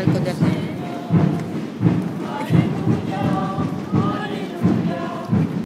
el condenado.